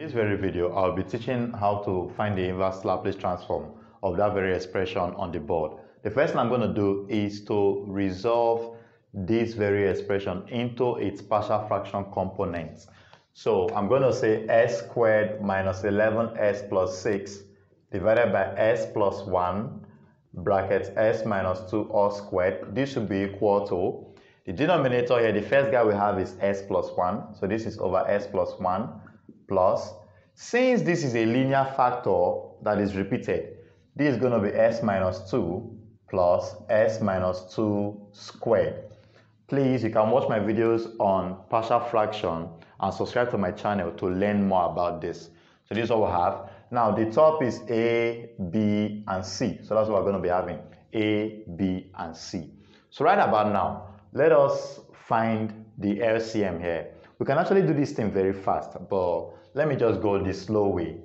In this very video, I'll be teaching how to find the inverse Laplace transform of that very expression on the board. The first thing I'm going to do is to resolve this very expression into its partial fraction components. So I'm going to say s squared minus 11s plus 6 divided by s plus 1 bracket s minus 2 all squared. This should be equal to the denominator here, the first guy we have is s plus 1. So this is over s plus 1 plus, since this is a linear factor that is repeated, this is going to be s minus 2 plus s minus 2 squared. Please, you can watch my videos on partial fraction and subscribe to my channel to learn more about this. So this is what we have. Now the top is A, B, and C. So that's what we're going to be having. A, B, and C. So right about now, let us find the LCM here. We can actually do this thing very fast, but let me just go the slow way.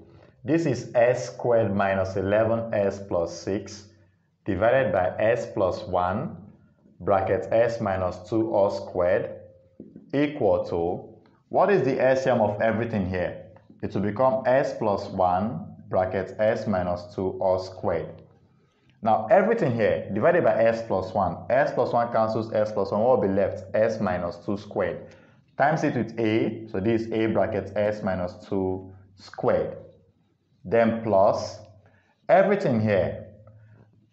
This is s squared minus 11s plus 6 divided by s plus 1 bracket s minus 2 all squared equal to, what is the LCM of everything here? It will become s plus 1 bracket s minus 2 all squared. Now everything here divided by s plus 1. s plus 1 cancels s plus 1. What will be left? s minus 2 squared. Times it with a. So this is a bracket s minus 2 squared. Then plus everything here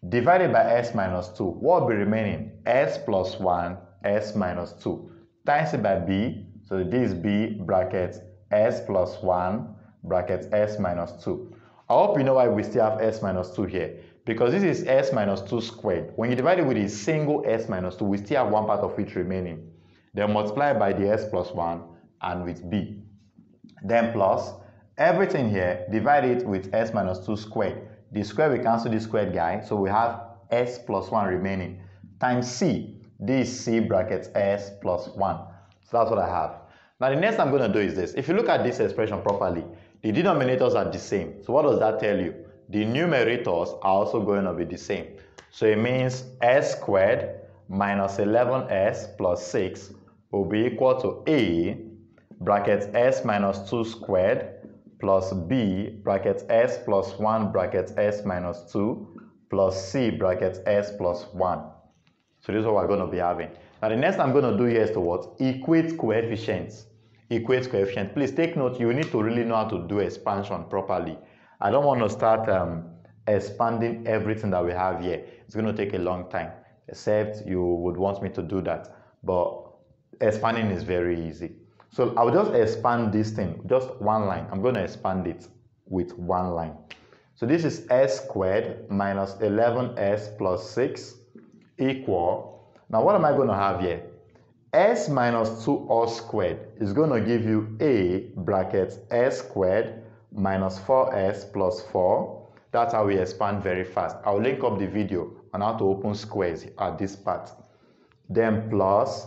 divided by s minus 2. What will be remaining? s plus 1 s minus 2. Times it by b. So this is b bracket s plus 1 bracket s minus 2. I hope you know why we still have s minus 2 here. Because this is s minus 2 squared. When you divide it with a single s minus 2, we still have one part of it remaining. Then multiply by the s plus 1 and with b. Then plus everything here, divide it with s minus 2 squared. The square we cancel this squared guy, so we have s plus 1 remaining. Times c, this c brackets s plus 1. So that's what I have. Now the next I'm going to do is this. If you look at this expression properly, the denominators are the same. So what does that tell you? The numerators are also going to be the same. So it means s squared minus 11s plus 6 will be equal to a bracket s minus 2 squared plus b bracket s plus 1 bracket s minus 2 plus c bracket s plus 1. So this is what we're going to be having. Now the next I'm going to do here is to what? Equate coefficients. Equate coefficients. Please take note, you need to really know how to do expansion properly. I don't want to start um, expanding everything that we have here. It's going to take a long time, except you would want me to do that. But expanding is very easy. So I'll just expand this thing, just one line. I'm going to expand it with one line. So this is s squared minus 11s plus 6 equal. Now what am I going to have here? s minus 2 all squared is going to give you a bracket s squared minus 4s plus 4. That's how we expand very fast. I'll link up the video on how to open squares at this part. Then plus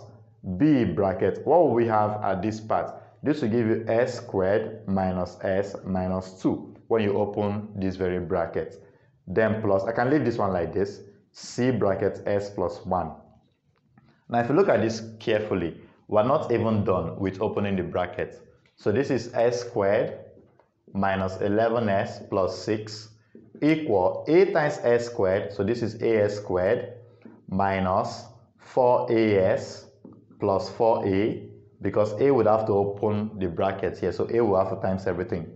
b bracket, what will we have at this part? This will give you s squared minus s minus 2 when you open this very bracket. Then plus, I can leave this one like this, c bracket s plus 1. Now if you look at this carefully, we're not even done with opening the bracket. So this is s squared minus 11s plus 6 equal a times s squared, so this is as squared minus 4as plus 4a because a would have to open the brackets here, so a will have to times everything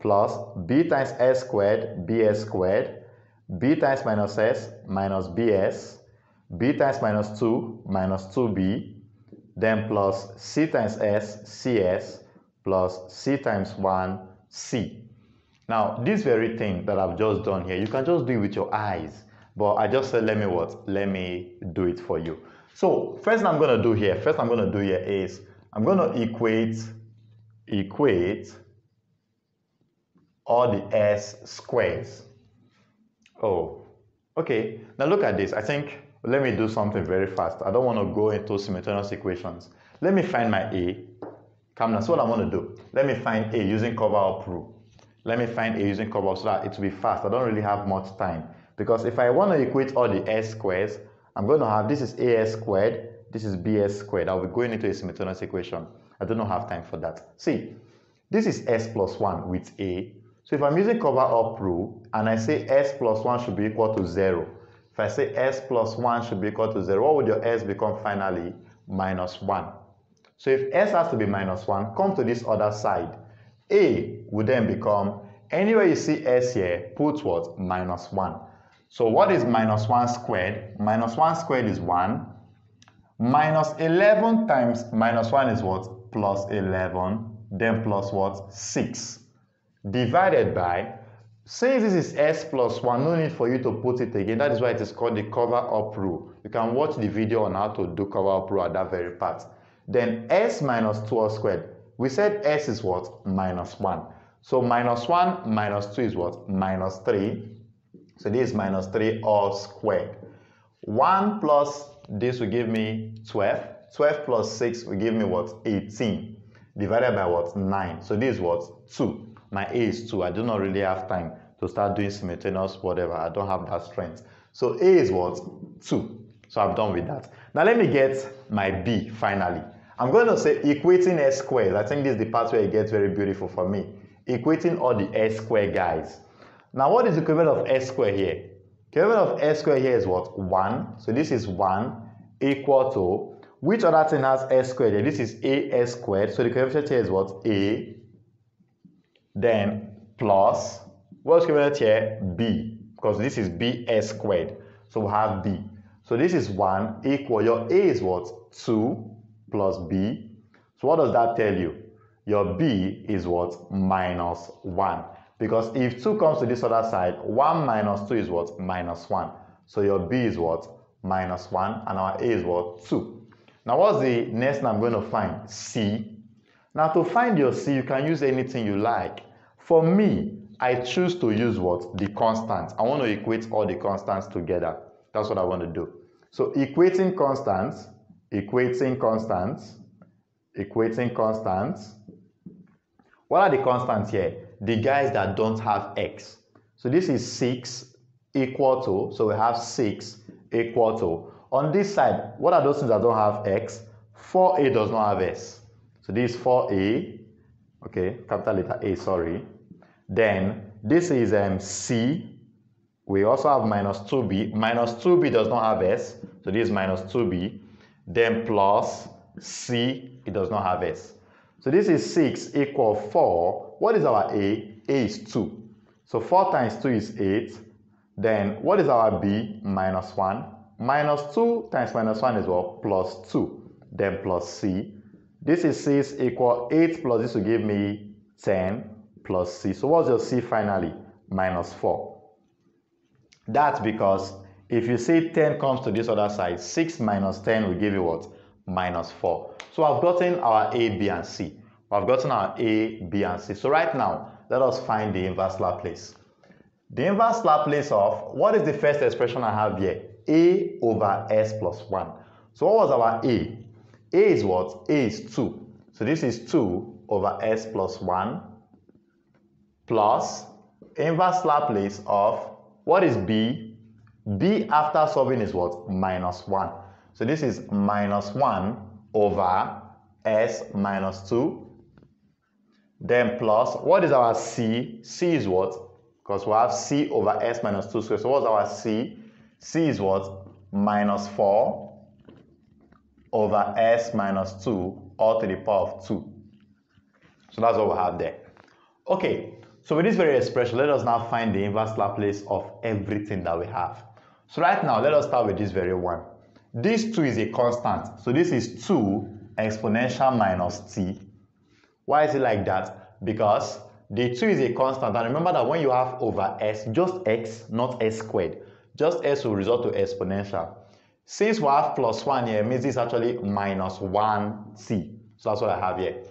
plus b times s squared bs squared b times minus s minus bs b times minus 2 minus 2b then plus c times s cs plus c times 1 C. Now, this very thing that I've just done here, you can just do it with your eyes. But I just said, let me what? Let me do it for you. So, first I'm going to do here, first I'm going to do here is, I'm going to equate, equate all the s squares. Oh, okay. Now look at this. I think, let me do something very fast. I don't want to go into simultaneous equations. Let me find my a. Come so what I want to do. Let me find A using cover up rule. Let me find A using cover up so that it will be fast. I don't really have much time. Because if I want to equate all the S squares, I'm going to have, this is AS squared, this is BS squared. I'll be going into a simultaneous equation. I do not have time for that. See, This is s plus 1 with a. So if I'm using cover up rule and I say s plus 1 should be equal to 0, if I say s plus 1 should be equal to 0, what would your s become finally? Minus 1. So if s has to be minus 1, come to this other side. a would then become, anywhere you see s here, put what? Minus 1. So what is minus 1 squared? Minus 1 squared is 1. Minus 11 times minus 1 is what? Plus 11. Then plus what? 6. Divided by, since this is s plus 1, no need for you to put it again. That is why it is called the cover up rule. You can watch the video on how to do cover up rule at that very part. Then s minus 2 squared. We said s is what? Minus 1. So minus 1 minus 2 is what? Minus 3. So this is minus 3 all squared. 1 plus this will give me 12. 12 plus 6 will give me what? 18. Divided by what? 9. So this is what? 2. My A is 2. I do not really have time to start doing simultaneous whatever. I don't have that strength. So A is what? 2. So I'm done with that. Now let me get my B finally. I'm going to say equating S squared. I think this is the part where it gets very beautiful for me. Equating all the S square guys. Now what is the equivalent of S square here? Equivalent of S square here is what? 1. So this is 1 equal to, which other thing has S squared here? This is AS squared. So the coefficient here is what? A. Then plus, what's equivalent here? B. Because this is BS squared. So we have B. So this is 1 equal, your A is what? 2 plus B. So what does that tell you? Your B is what? Minus 1. Because if 2 comes to this other side, 1 minus 2 is what? Minus 1. So your B is what? Minus 1. And our A is what? 2. Now what's the next thing I'm going to find? C. Now to find your C, you can use anything you like. For me, I choose to use what? The constants. I want to equate all the constants together. That's what I want to do. So equating constants, equating constants, equating constants. What are the constants here? The guys that don't have x. So this is 6 equal to, so we have 6 equal to. On this side, what are those things that don't have x? 4a does not have s. So this is 4a, okay, capital letter A, sorry. Then this is um, c. We also have minus 2b. Minus 2b does not have s, so this is minus 2b. Then plus c, it does not have s. So this is 6 equal 4 what is our A? A is 2. So 4 times 2 is 8. Then what is our B? Minus 1. Minus 2 times minus 1 is what? Plus 2. Then plus C. This is 6 equal 8 plus this will give me 10 plus C. So what's your C finally? Minus 4. That's because if you say 10 comes to this other side, 6 minus 10 will give you what? Minus 4. So I've gotten our A, B, and C. We've gotten our A, B, and C. So right now, let us find the inverse Laplace. The inverse Laplace of, what is the first expression I have here? A over S plus 1. So what was our A? A is what? A is 2. So this is 2 over S plus 1 plus inverse Laplace of, what is B? B after solving is what? Minus 1. So this is minus 1 over S minus 2 then plus, what is our C? C is what? Because we have C over S minus 2 squared. So what's our C? C is what? Minus 4 over S minus 2 all to the power of 2. So that's what we have there. Okay, so with this very expression, let us now find the inverse Laplace of everything that we have. So right now, let us start with this very one. This 2 is a constant. So this is 2 exponential minus t why is it like that? Because the 2 is a constant. And remember that when you have over s, just x, not s squared. Just s will result to exponential. Since we have plus 1 here, means it's actually minus 1c. So that's what I have here.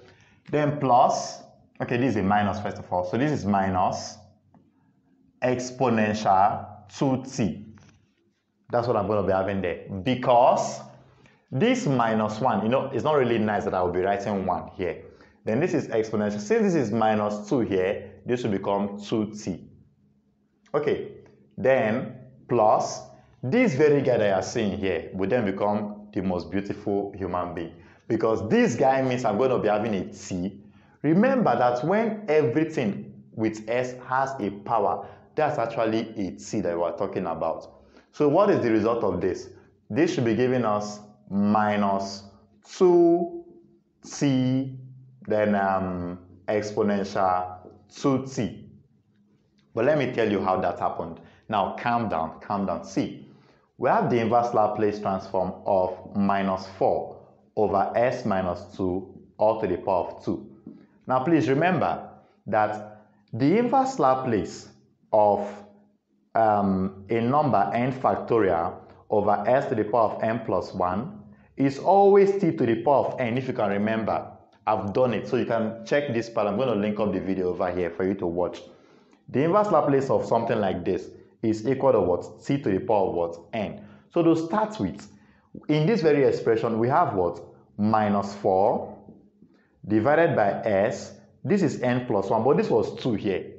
Then plus, okay, this is a minus first of all. So this is minus exponential 2t. That's what I'm going to be having there. Because this minus 1, you know, it's not really nice that I will be writing 1 here. Then this is exponential. Since this is minus 2 here, this will become 2t. Okay, then plus this very guy that you are seeing here will then become the most beautiful human being. Because this guy means I'm going to be having a t. Remember that when everything with s has a power, that's actually a t that we're talking about. So what is the result of this? This should be giving us minus 2t, then um, exponential 2t. But let me tell you how that happened. Now calm down, calm down. See, we have the inverse Laplace transform of minus 4 over s minus 2 all to the power of 2. Now please remember that the inverse Laplace of um, a number n factorial over s to the power of n plus 1 is always t to the power of n if you can remember. I've done it so you can check this part. I'm going to link up the video over here for you to watch. The inverse Laplace of something like this is equal to what? t to the power of what? n. So to start with, in this very expression, we have what? Minus 4 divided by s. This is n plus 1, but this was 2 here.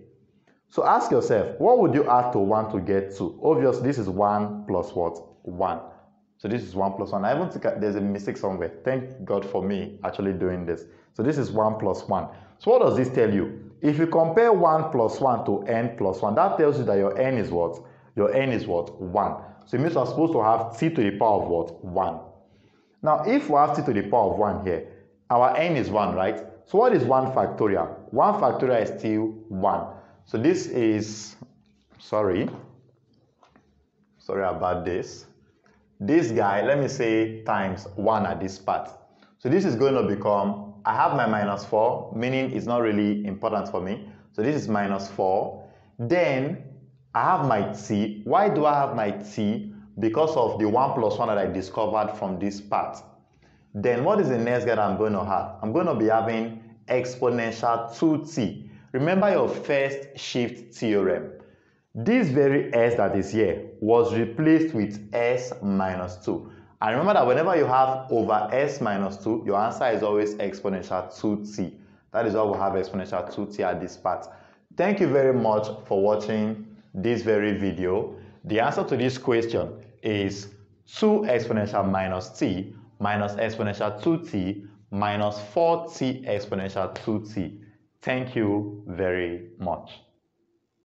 So ask yourself, what would you add to 1 to get 2? Obviously, this is 1 plus what? 1. So this is 1 plus 1. I even think there's a mistake somewhere. Thank God for me actually doing this. So this is 1 plus 1. So what does this tell you? If you compare 1 plus 1 to n plus 1, that tells you that your n is what? Your n is what? 1. So it means we're supposed to have t to the power of what? 1. Now, if we have t to the power of 1 here, our n is 1, right? So what is 1 factorial? 1 factorial is still 1. So this is, sorry, sorry about this. This guy, let me say times 1 at this part. So this is going to become, I have my minus 4, meaning it's not really important for me. So this is minus 4. Then I have my t. Why do I have my t? Because of the 1 plus 1 that I discovered from this part. Then what is the next guy I'm going to have? I'm going to be having exponential 2t. Remember your first shift theorem. This very s that is here was replaced with s minus 2. And remember that whenever you have over s minus 2, your answer is always exponential 2t. That is why we have exponential 2t at this part. Thank you very much for watching this very video. The answer to this question is 2 exponential minus t minus exponential 2t minus 4t exponential 2t. Thank you very much.